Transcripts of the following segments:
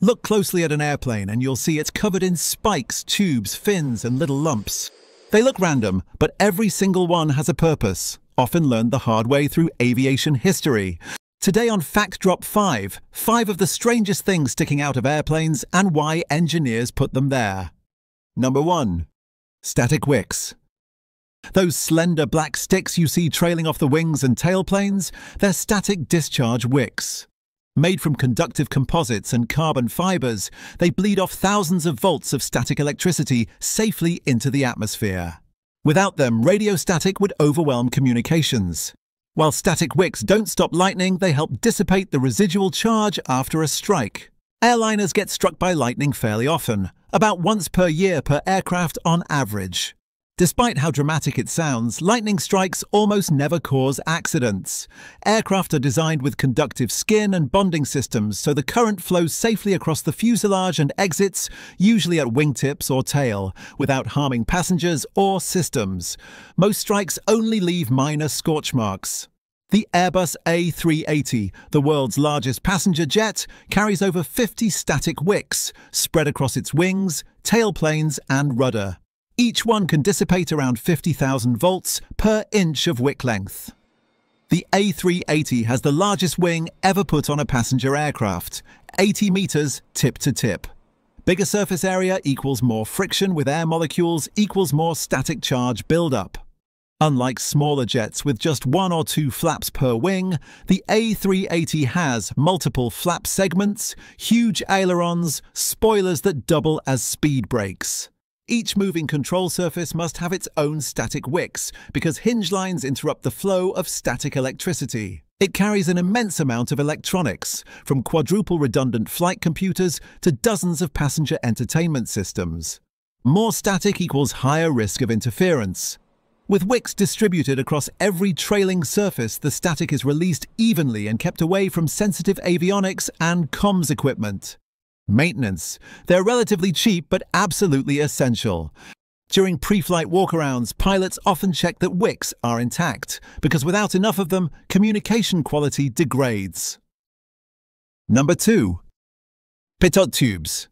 Look closely at an airplane and you'll see it's covered in spikes, tubes, fins, and little lumps. They look random, but every single one has a purpose, often learned the hard way through aviation history. Today on Fact Drop 5, five of the strangest things sticking out of airplanes and why engineers put them there. Number 1. Static wicks. Those slender black sticks you see trailing off the wings and tailplanes, they're static discharge wicks. Made from conductive composites and carbon fibres, they bleed off thousands of volts of static electricity safely into the atmosphere. Without them, radiostatic would overwhelm communications. While static wicks don't stop lightning, they help dissipate the residual charge after a strike. Airliners get struck by lightning fairly often, about once per year per aircraft on average. Despite how dramatic it sounds, lightning strikes almost never cause accidents. Aircraft are designed with conductive skin and bonding systems so the current flows safely across the fuselage and exits, usually at wingtips or tail, without harming passengers or systems. Most strikes only leave minor scorch marks. The Airbus A380, the world's largest passenger jet, carries over 50 static wicks spread across its wings, tailplanes and rudder. Each one can dissipate around 50,000 volts per inch of wick length. The A380 has the largest wing ever put on a passenger aircraft, 80 metres tip to tip. Bigger surface area equals more friction with air molecules equals more static charge buildup. Unlike smaller jets with just one or two flaps per wing, the A380 has multiple flap segments, huge ailerons, spoilers that double as speed brakes. Each moving control surface must have its own static wicks because hinge lines interrupt the flow of static electricity. It carries an immense amount of electronics, from quadruple redundant flight computers to dozens of passenger entertainment systems. More static equals higher risk of interference. With wicks distributed across every trailing surface, the static is released evenly and kept away from sensitive avionics and comms equipment. Maintenance. They're relatively cheap but absolutely essential. During pre-flight walkarounds, pilots often check that wicks are intact, because without enough of them, communication quality degrades. Number 2. Pitot tubes.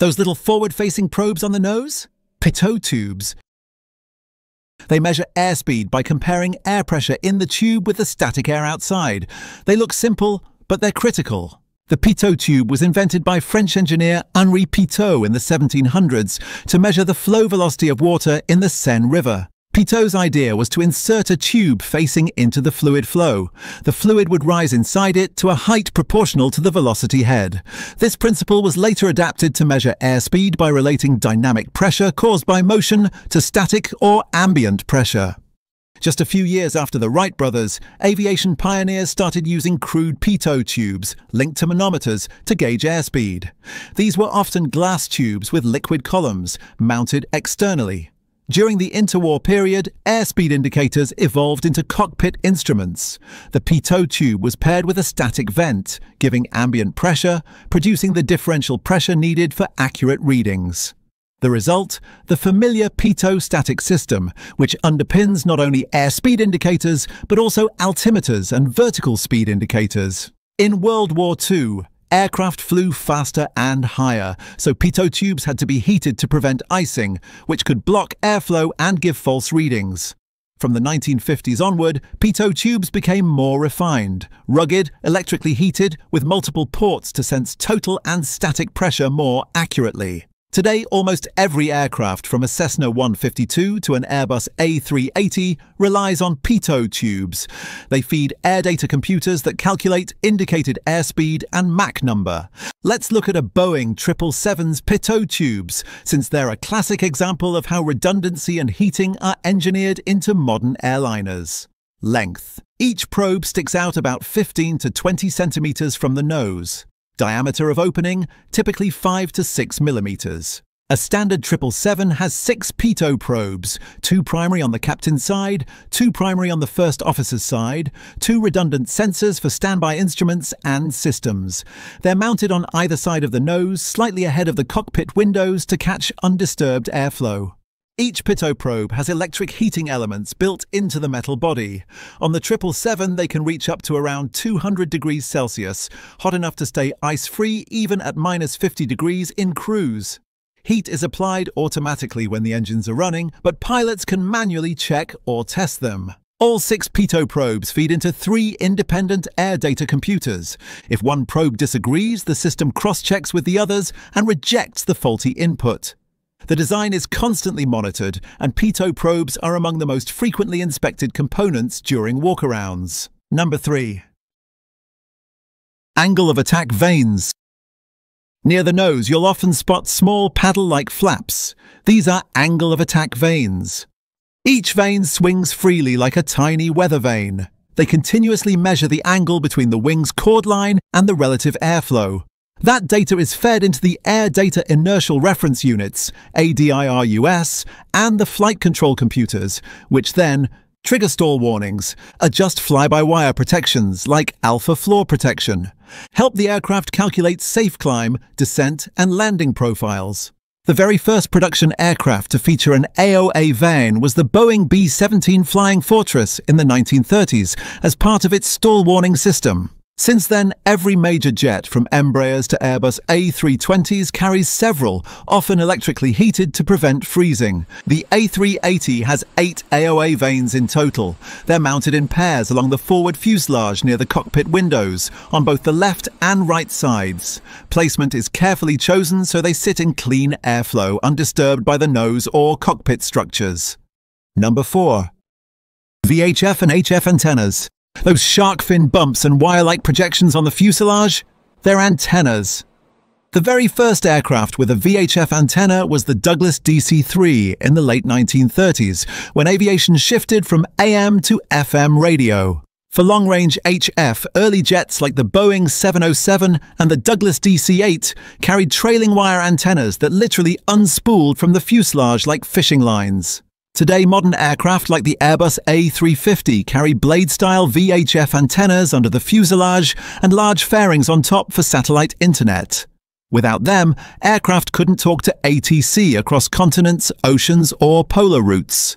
Those little forward-facing probes on the nose? Pitot tubes. They measure airspeed by comparing air pressure in the tube with the static air outside. They look simple, but they're critical. The Pitot tube was invented by French engineer Henri Pitot in the 1700s to measure the flow velocity of water in the Seine River. Pitot's idea was to insert a tube facing into the fluid flow. The fluid would rise inside it to a height proportional to the velocity head. This principle was later adapted to measure airspeed by relating dynamic pressure caused by motion to static or ambient pressure. Just a few years after the Wright brothers, aviation pioneers started using crude pitot tubes linked to manometers to gauge airspeed. These were often glass tubes with liquid columns mounted externally. During the interwar period, airspeed indicators evolved into cockpit instruments. The pitot tube was paired with a static vent, giving ambient pressure, producing the differential pressure needed for accurate readings. The result? The familiar pitot static system, which underpins not only airspeed indicators, but also altimeters and vertical speed indicators. In World War II, aircraft flew faster and higher, so pitot tubes had to be heated to prevent icing, which could block airflow and give false readings. From the 1950s onward, pitot tubes became more refined, rugged, electrically heated, with multiple ports to sense total and static pressure more accurately. Today, almost every aircraft from a Cessna 152 to an Airbus A380 relies on pitot tubes. They feed air data computers that calculate indicated airspeed and Mach number. Let's look at a Boeing 777's pitot tubes, since they're a classic example of how redundancy and heating are engineered into modern airliners. Length. Each probe sticks out about 15 to 20 centimeters from the nose. Diameter of opening, typically 5 to 6 millimeters. A standard 777 has six pitot probes, two primary on the captain's side, two primary on the first officer's side, two redundant sensors for standby instruments and systems. They're mounted on either side of the nose, slightly ahead of the cockpit windows to catch undisturbed airflow. Each pitot probe has electric heating elements built into the metal body. On the 777, they can reach up to around 200 degrees Celsius, hot enough to stay ice-free even at minus 50 degrees in cruise. Heat is applied automatically when the engines are running, but pilots can manually check or test them. All six pitot probes feed into three independent air data computers. If one probe disagrees, the system cross-checks with the others and rejects the faulty input. The design is constantly monitored, and pitot probes are among the most frequently inspected components during walkarounds. Number 3. Angle of attack vanes. Near the nose, you'll often spot small paddle-like flaps. These are angle of attack vanes. Each vane swings freely like a tiny weather vane. They continuously measure the angle between the wing's chord line and the relative airflow. That data is fed into the Air Data Inertial Reference Units, ADIRUS, and the flight control computers, which then trigger stall warnings, adjust fly-by-wire protections like alpha floor protection, help the aircraft calculate safe climb, descent and landing profiles. The very first production aircraft to feature an AOA vane was the Boeing B-17 Flying Fortress in the 1930s as part of its stall warning system. Since then, every major jet from Embraers to Airbus A320s carries several, often electrically heated to prevent freezing. The A380 has eight AOA vanes in total. They're mounted in pairs along the forward fuselage near the cockpit windows, on both the left and right sides. Placement is carefully chosen so they sit in clean airflow, undisturbed by the nose or cockpit structures. Number 4. VHF and HF antennas. Those shark fin bumps and wire-like projections on the fuselage? They're antennas. The very first aircraft with a VHF antenna was the Douglas DC-3 in the late 1930s, when aviation shifted from AM to FM radio. For long-range HF, early jets like the Boeing 707 and the Douglas DC-8 carried trailing wire antennas that literally unspooled from the fuselage like fishing lines. Today, modern aircraft like the Airbus A350 carry blade-style VHF antennas under the fuselage and large fairings on top for satellite internet. Without them, aircraft couldn't talk to ATC across continents, oceans, or polar routes.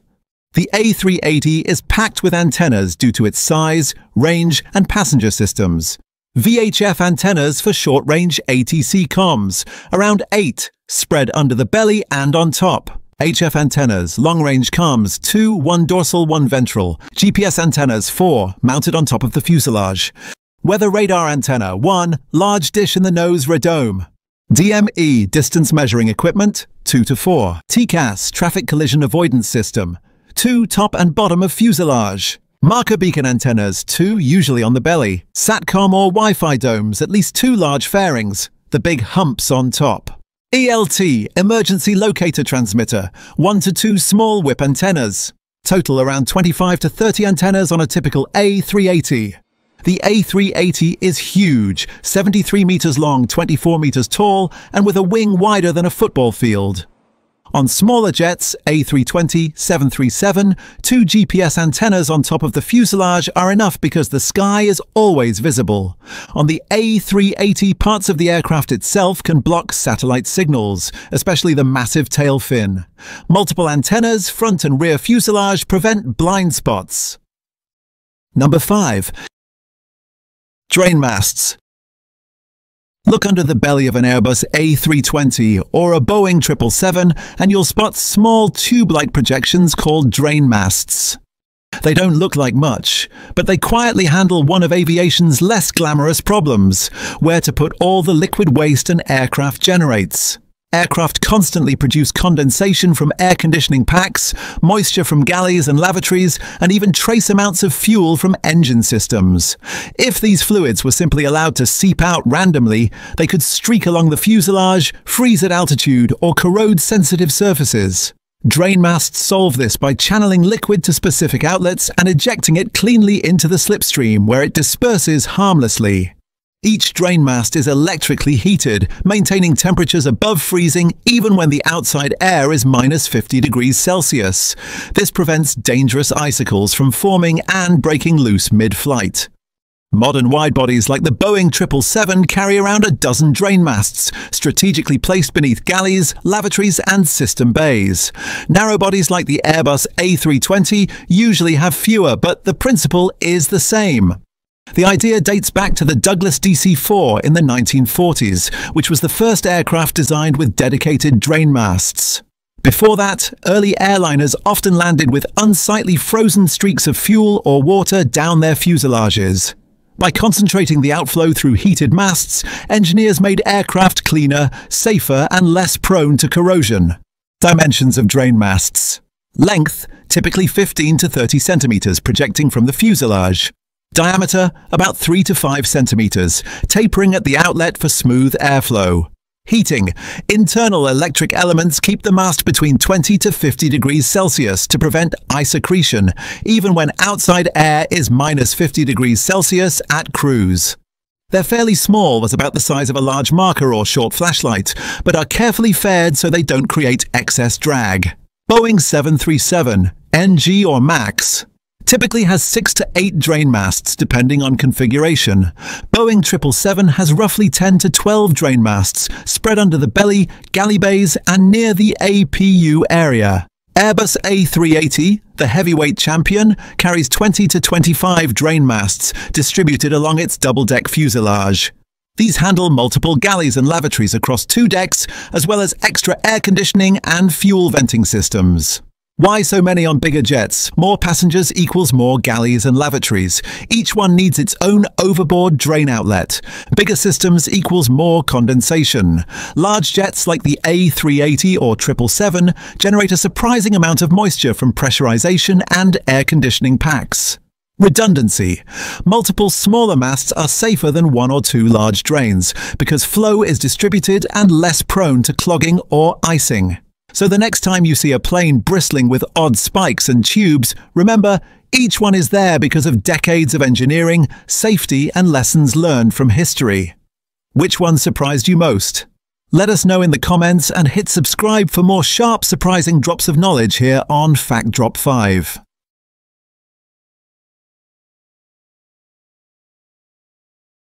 The A380 is packed with antennas due to its size, range, and passenger systems. VHF antennas for short-range ATC comms, around 8, spread under the belly and on top. HF antennas, long-range comms, 2, 1 dorsal, 1 ventral. GPS antennas, 4, mounted on top of the fuselage. Weather radar antenna, 1, large dish in the nose radome. DME, distance measuring equipment, 2 to 4. TCAS, traffic collision avoidance system, 2, top and bottom of fuselage. Marker beacon antennas, 2, usually on the belly. SATCOM or Wi-Fi domes, at least 2 large fairings, the big humps on top. ELT, Emergency Locator Transmitter, 1 to 2 small whip antennas. Total around 25 to 30 antennas on a typical A380. The A380 is huge, 73 metres long, 24 metres tall, and with a wing wider than a football field. On smaller jets, A320, 737, two GPS antennas on top of the fuselage are enough because the sky is always visible. On the A380, parts of the aircraft itself can block satellite signals, especially the massive tail fin. Multiple antennas, front and rear fuselage prevent blind spots. Number 5. Drain masts. Look under the belly of an Airbus A320 or a Boeing 777 and you'll spot small tube-like projections called drain masts. They don't look like much, but they quietly handle one of aviation's less glamorous problems, where to put all the liquid waste an aircraft generates. Aircraft constantly produce condensation from air conditioning packs, moisture from galleys and lavatories, and even trace amounts of fuel from engine systems. If these fluids were simply allowed to seep out randomly, they could streak along the fuselage, freeze at altitude, or corrode sensitive surfaces. Drain masts solve this by channeling liquid to specific outlets and ejecting it cleanly into the slipstream where it disperses harmlessly. Each drain mast is electrically heated, maintaining temperatures above freezing even when the outside air is minus 50 degrees Celsius. This prevents dangerous icicles from forming and breaking loose mid-flight. Modern widebodies like the Boeing 777 carry around a dozen drain masts, strategically placed beneath galleys, lavatories, and system bays. Narrowbodies like the Airbus A320 usually have fewer, but the principle is the same. The idea dates back to the Douglas DC-4 in the 1940s, which was the first aircraft designed with dedicated drain masts. Before that, early airliners often landed with unsightly frozen streaks of fuel or water down their fuselages. By concentrating the outflow through heated masts, engineers made aircraft cleaner, safer and less prone to corrosion. Dimensions of drain masts. Length, typically 15 to 30 centimetres projecting from the fuselage. Diameter, about 3 to 5 centimetres, tapering at the outlet for smooth airflow. Heating. Internal electric elements keep the mast between 20 to 50 degrees Celsius to prevent ice accretion, even when outside air is minus 50 degrees Celsius at cruise. They're fairly small, at about the size of a large marker or short flashlight, but are carefully faired so they don't create excess drag. Boeing 737, NG or MAX, typically has 6 to 8 drain masts depending on configuration. Boeing 777 has roughly 10 to 12 drain masts spread under the belly, galley bays and near the APU area. Airbus A380, the heavyweight champion, carries 20 to 25 drain masts distributed along its double-deck fuselage. These handle multiple galleys and lavatories across two decks, as well as extra air conditioning and fuel venting systems. Why so many on bigger jets? More passengers equals more galleys and lavatories. Each one needs its own overboard drain outlet. Bigger systems equals more condensation. Large jets like the A380 or 777 generate a surprising amount of moisture from pressurization and air conditioning packs. Redundancy. Multiple smaller masts are safer than one or two large drains because flow is distributed and less prone to clogging or icing. So the next time you see a plane bristling with odd spikes and tubes, remember, each one is there because of decades of engineering, safety and lessons learned from history. Which one surprised you most? Let us know in the comments and hit subscribe for more sharp, surprising drops of knowledge here on Fact Drop 5.